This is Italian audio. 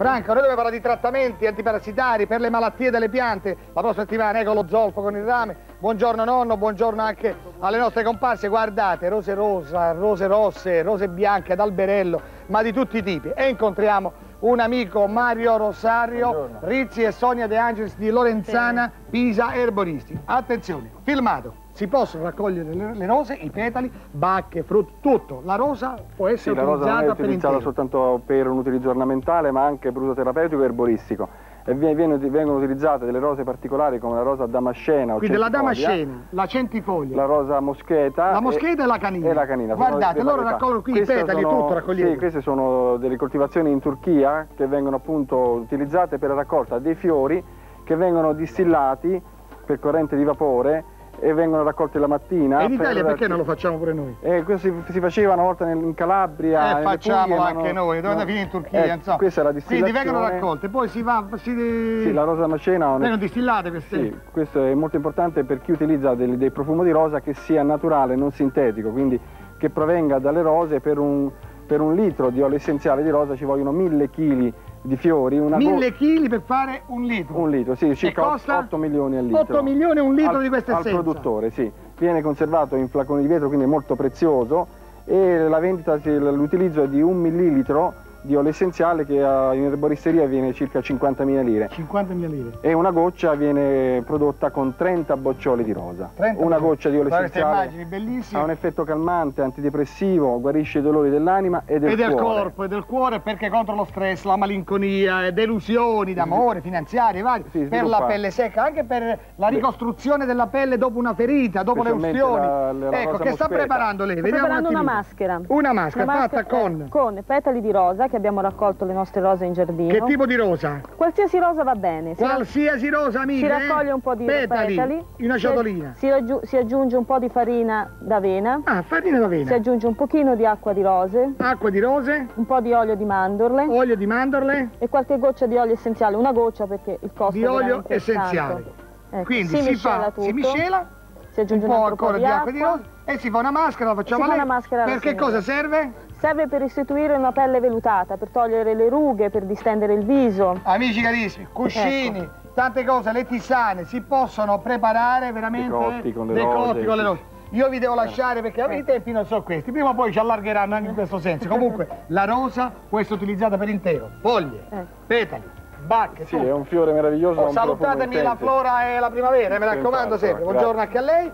Franco, noi dobbiamo parlare di trattamenti antiparassitari per le malattie delle piante. La prossima settimana ecco lo zolfo con il rame. Buongiorno nonno, buongiorno anche alle nostre comparse. Guardate, rose rosa, rose rosse, rose bianche, ad alberello, ma di tutti i tipi. E incontriamo un amico Mario Rosario, buongiorno. Rizzi e Sonia De Angelis di Lorenzana Pisa Erboristi. Attenzione, filmato si possono raccogliere le, le, rose, i petali, bacche, frutti, tutto. La rosa può essere sì, utilizzata la rosa non è utilizzata soltanto per un utilizzo ornamentale, ma anche per uso terapeutico e erboristico. E viene, vengono utilizzate delle rose particolari come la rosa damascena Quindi la damascena, la centifoglia, la rosa moscheta, la moscheta e, e la canina. E la canina. Guardate, loro raccolgono qui queste i petali sono, tutto raccogliendo. Sì, queste sono delle coltivazioni in Turchia che vengono appunto utilizzate per la raccolta dei fiori che vengono distillati per corrente di vapore e vengono raccolti la mattina. E in Italia per... perché non lo facciamo pure noi? Eh, questo si, si, faceva una volta in Calabria. Eh, facciamolo anche noi, dove no. finire in Turchia, eh, insomma. Questa è la distillazione. Quindi vengono raccolte, poi si va, si... Sì, la rosa macena... Vengono distillate queste? Sì, questo è molto importante per chi utilizza del, del profumo di rosa che sia naturale, non sintetico, quindi che provenga dalle rose per un, per un litro di olio essenziale di rosa ci vogliono mille chili di fiori. Una Mille chili per fare un litro? Un litro, sì, circa 8 milioni al litro. 8 milioni un litro al, di questa essenza? Al produttore, sì. Viene conservato in flaconi di vetro, quindi è molto prezioso e la vendita, l'utilizzo è di un millilitro di olio essenziale che in erboristeria viene circa 50.000 lire. 50.000 lire. E una goccia viene prodotta con 30 boccioli di rosa. 30 una goccia di olio essenziale immagini, ha un effetto calmante, antidepressivo, guarisce i dolori dell'anima e del, e del cuore. corpo e del cuore perché contro lo stress, la malinconia, delusioni d'amore, finanziarie, vari, sì, per la pelle secca, anche per la ricostruzione della pelle dopo una ferita, dopo le ustioni. La, la ecco, che sta preparando lei? Sto Vediamo preparando un una maschera. Una maschera una fatta maschera, con? Eh, con petali di rosa che abbiamo raccolto le nostre rose in giardino. Che tipo di rosa? Qualsiasi rosa va bene. Si Qualsiasi rosa, amiche? Si raccoglie un po' di petali, petali in una ciotolina. Si, si, aggiunge un po' di farina d'avena. Ah, farina d'avena. Si aggiunge un pochino di acqua di rose. Acqua di rose. Un po' di olio di mandorle. Olio di mandorle. E qualche goccia di olio essenziale, una goccia perché il costo di è olio essenziale. Ecco, Quindi si, si, fa, tutto. si miscela si aggiunge un po' ancora di acqua di rose e si fa una maschera, la facciamo lei. Fa una maschera per che cosa serve? Serve per istituire una pelle velutata, per togliere le rughe, per distendere il viso. Amici carissimi, cuscini, ecco. tante cose, le tisane, si possono preparare veramente decotti con le decotti rose. Con le rose. Io vi devo lasciare perché i tempi non sono questi, prima o poi ci allargheranno anche in questo senso. Comunque la rosa può essere utilizzata per intero, foglie, eh. petali, bacche. Sì, tutto. è un fiore meraviglioso. Oh, salutatemi la flora e la primavera, mi raccomando sempre. Buongiorno anche a lei.